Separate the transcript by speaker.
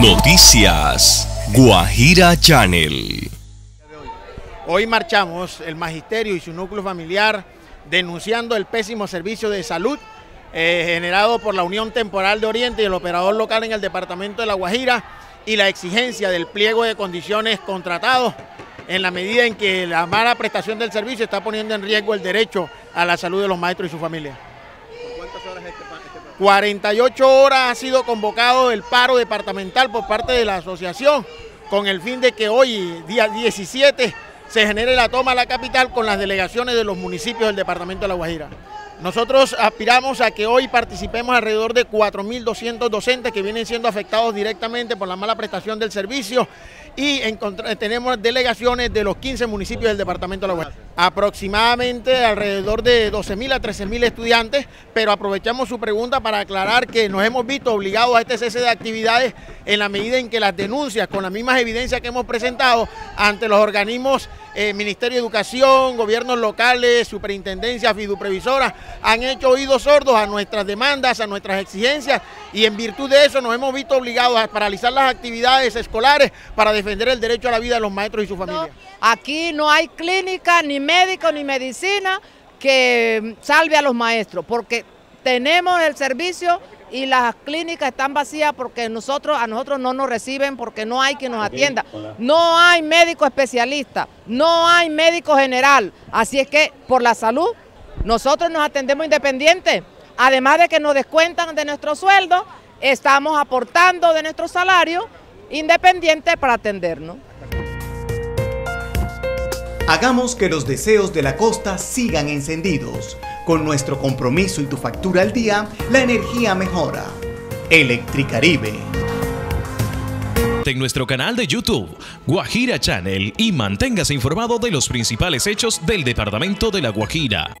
Speaker 1: Noticias Guajira Channel.
Speaker 2: Hoy marchamos el magisterio y su núcleo familiar denunciando el pésimo servicio de salud eh, generado por la Unión Temporal de Oriente y el operador local en el departamento de La Guajira y la exigencia del pliego de condiciones contratados en la medida en que la mala prestación del servicio está poniendo en riesgo el derecho a la salud de los maestros y su familia.
Speaker 3: ¿Cuántas horas este, pa- este paro?
Speaker 2: 48 horas ha sido convocado el paro departamental por parte de la asociación con el fin de que hoy, día 17, se genere la toma a la capital con las delegaciones de los municipios del departamento de La Guajira. Nosotros aspiramos a que hoy participemos alrededor de 4.200 docentes que vienen siendo afectados directamente por la mala prestación del servicio y tenemos delegaciones de los 15 municipios del departamento de La Guajira. Aproximadamente alrededor de 12.000 a 13.000 estudiantes, pero aprovechamos su pregunta para aclarar que nos hemos visto obligados a este cese de actividades en la medida en que las denuncias, con las mismas evidencias que hemos presentado ante los organismos eh, Ministerio de Educación, gobiernos locales, superintendencias, fiduprevisoras, han hecho oídos sordos a nuestras demandas, a nuestras exigencias y en virtud de eso nos hemos visto obligados a paralizar las actividades escolares para defender el derecho a la vida de los maestros y su familia.
Speaker 4: Aquí no hay clínica, ni médico, ni medicina que salve a los maestros, porque tenemos el servicio y las clínicas están vacías porque nosotros, a nosotros no nos reciben porque no hay quien nos atienda. No hay médico especialista, no hay médico general. Así es que por la salud, nosotros nos atendemos independientes. Además de que nos descuentan de nuestro sueldo, estamos aportando de nuestro salario independiente para atendernos.
Speaker 5: Hagamos que los deseos de la costa sigan encendidos. Con nuestro compromiso y tu factura al día, la energía mejora. Electricaribe.
Speaker 1: En nuestro canal de YouTube, Guajira Channel, y manténgase informado de los principales hechos del departamento de La Guajira.